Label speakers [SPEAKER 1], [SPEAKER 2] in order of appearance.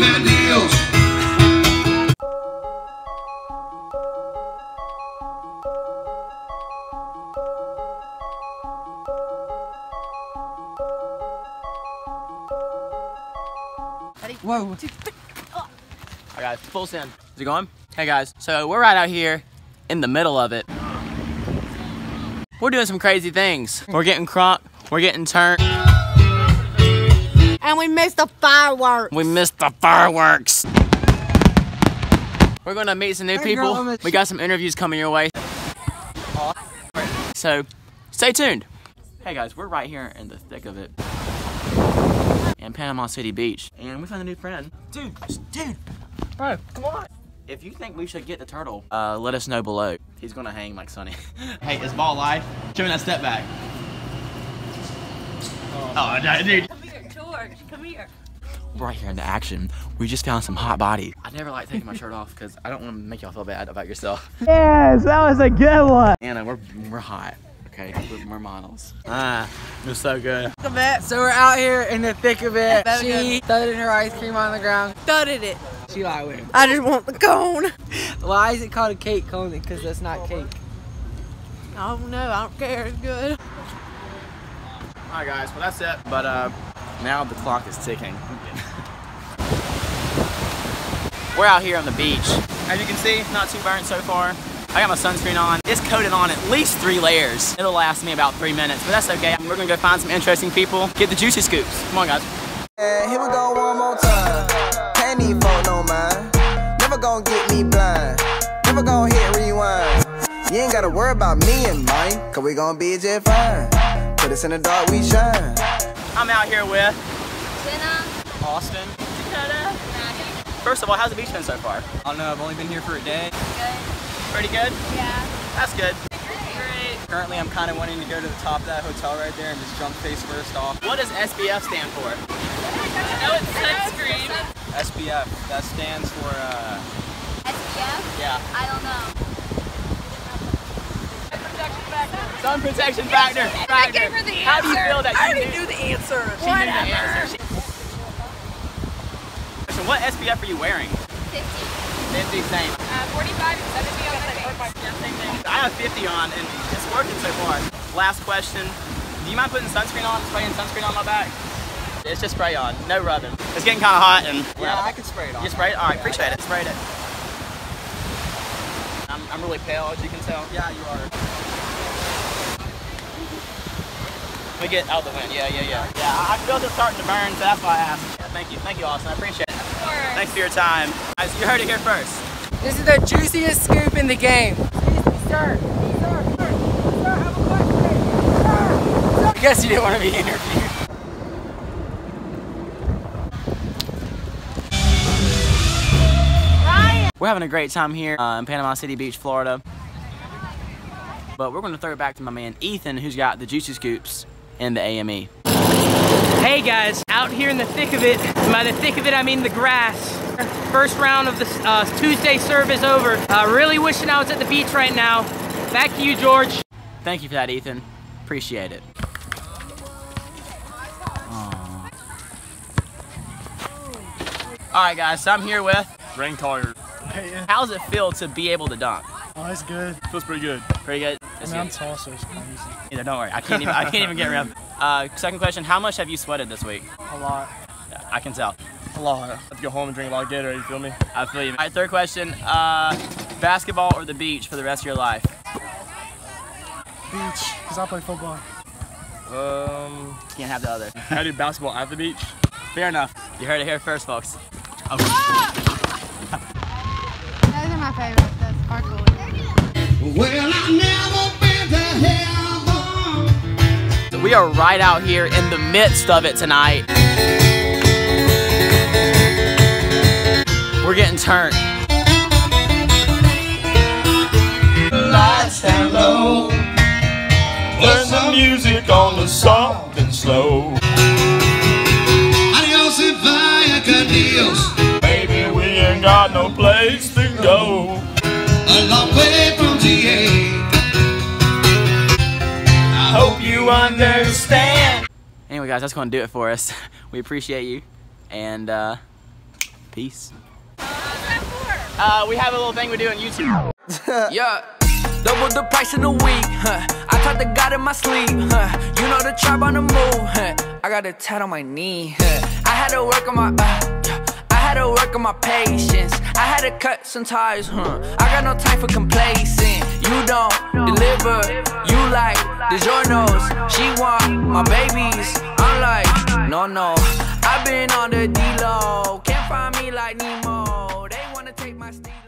[SPEAKER 1] deals.
[SPEAKER 2] Whoa.
[SPEAKER 3] All right, full send. Is it going? Hey guys, so we're right out here in the middle of it. We're doing some crazy things. We're getting crunk, we're getting turned,
[SPEAKER 4] And we missed the fireworks.
[SPEAKER 3] we missed the fireworks. We're gonna meet some new
[SPEAKER 2] Hey,
[SPEAKER 3] people.
[SPEAKER 2] I'm
[SPEAKER 3] We got some interviews coming your way. So, stay tuned. Hey guys, we're right here in the thick of it. In Panama City Beach. And we found a new friend. Dude, dude, bro, come on. If you think we should get the turtle, uh, let us know below. He's gonna hang like Sonny. hey, is ball live? Show me that step back. Oh, dude.
[SPEAKER 4] Come here, George. Come here.
[SPEAKER 3] Right here in the action. We just found some hot body. I never like taking my shirt off because I don't want to make y'all feel bad about yourself.
[SPEAKER 2] Yes, that was a good one.
[SPEAKER 3] Anna, we're we're hot. Okay, we're, we're models. Ah, it was so good.
[SPEAKER 2] So we're out here in the thick of it.
[SPEAKER 4] Better
[SPEAKER 2] She thudded her ice cream on the ground.
[SPEAKER 4] Thudded it.
[SPEAKER 2] She like went.
[SPEAKER 4] I just want the cone.
[SPEAKER 2] Why is it called a cake cone? Because that's not cake.
[SPEAKER 4] Oh no, I don't care. It's good.
[SPEAKER 3] All right, guys. Well, that's it. But uh, now the clock is ticking. we're out here on the beach. As you can see, not too burnt so far. I got my sunscreen on. It's coated on at least three layers. It'll last me about three minutes, but that's okay. We're gonna go find some interesting people, get the juicy scoops. Come on, guys.
[SPEAKER 5] And here we go one more time. Can't phone no mind. Never gonna get me blind. Never gonna hit rewind. You ain't gotta worry about me and mine, cause we gonna be just fine. Put us in the dark, we shine.
[SPEAKER 3] I'm out here with
[SPEAKER 6] Jenna,
[SPEAKER 3] Austin.
[SPEAKER 6] Dakota, Maddie.
[SPEAKER 3] First of all, how's the beach been so far?
[SPEAKER 2] I don't know. I've only been here for a day.
[SPEAKER 6] Good.
[SPEAKER 3] Pretty good.
[SPEAKER 6] Yeah.
[SPEAKER 3] That's good.
[SPEAKER 6] Great.
[SPEAKER 2] Currently, I'm kind of wanting to go to the top of that hotel right there and just jump face first off.
[SPEAKER 3] What does SBF stand for?
[SPEAKER 6] No, it's sunscreen.
[SPEAKER 2] SPF. That stands for uh.
[SPEAKER 6] SPF?
[SPEAKER 3] Yeah.
[SPEAKER 6] I don't know.
[SPEAKER 3] Sun protection factor. factor.
[SPEAKER 6] gave her the
[SPEAKER 3] How do you
[SPEAKER 6] answer.
[SPEAKER 3] feel that you
[SPEAKER 4] didn't
[SPEAKER 3] knew,
[SPEAKER 4] do the answer.
[SPEAKER 3] she knew the answer? She- So what SPF are you wearing?
[SPEAKER 6] 50.
[SPEAKER 3] 50, same.
[SPEAKER 6] Uh, 45 and 70 on the face.
[SPEAKER 3] I have 50 on and it's working so far. Last question. Do you mind putting sunscreen on, spraying sunscreen on my back? It's just spray on, no rubbing. It's getting kind of hot and
[SPEAKER 2] Yeah, I can spray it on.
[SPEAKER 3] You sprayed it? Alright, appreciate it. Sprayed it. I'm, I'm really pale as you can tell.
[SPEAKER 2] Yeah, you are.
[SPEAKER 3] Let me get out the wind. Yeah, yeah, yeah. Yeah, I I feel it starting to burn, so that's why I asked. Yeah, thank you. Thank you, Austin. I appreciate it. Of course. Thanks for your time. Guys, you heard it here first.
[SPEAKER 2] This is the juiciest scoop in the game. I guess you didn't want to be interviewed.
[SPEAKER 3] We're having a great time here uh, in Panama City Beach, Florida. But we're going to throw it back to my man Ethan, who's got the juicy scoops in the AME.
[SPEAKER 7] Hey guys, out here in the thick of it. By the thick of it, I mean the grass. First round of the uh, Tuesday serve is over. Uh, really wishing I was at the beach right now. Back to you, George.
[SPEAKER 3] Thank you for that, Ethan. Appreciate it. All right, guys. So I'm here with
[SPEAKER 8] Rain Collier.
[SPEAKER 3] How does it feel to be able to dunk?
[SPEAKER 8] Oh, that's good. Feels pretty good.
[SPEAKER 3] Pretty good.
[SPEAKER 8] I
[SPEAKER 3] It's
[SPEAKER 8] mean, I'm
[SPEAKER 3] good.
[SPEAKER 8] tall, so it's crazy.
[SPEAKER 3] Either, don't worry. I can't even. I can't even get around. Uh, second question: How much have you sweated this week?
[SPEAKER 8] A lot.
[SPEAKER 3] Yeah, I can tell.
[SPEAKER 8] A lot. I have to go home and drink a lot of Gatorade, you feel me?
[SPEAKER 3] I feel you. All right, third question: uh, Basketball or the beach for the rest of your life?
[SPEAKER 8] Beach, because I play football. Um,
[SPEAKER 3] Can't have the other.
[SPEAKER 8] I do basketball at the beach.
[SPEAKER 3] Fair enough. You heard it here first, folks.
[SPEAKER 6] Those are my favorites. The sparkly.
[SPEAKER 1] Well, I never been to heaven.
[SPEAKER 3] We are right out here in the midst of it tonight. We're getting turned.
[SPEAKER 1] Lights down low.
[SPEAKER 8] Turn the music on the soft and slow.
[SPEAKER 1] Adios and vaya con Dios.
[SPEAKER 8] Baby, we ain't got no place to go.
[SPEAKER 1] A long way from GA.
[SPEAKER 8] I hope you understand.
[SPEAKER 3] Anyway, guys, that's going to do it for us. We appreciate you. And uh, Peace. Uh, we have a little thing we do on YouTube.
[SPEAKER 9] yeah. Double the price in a week, huh? I talk to God in my sleep, huh? You know the tribe on the move, huh? I got a tat on my knee, huh? I had to work on my, uh, yeah. I had to work on my patience. I had to cut some ties, huh? I got no time for complacent. You don't deliver, you like the journals. She want my babies. I'm like, no, no. I've been on the D-Lo. Can't find me like Nemo. They wanna take my steam.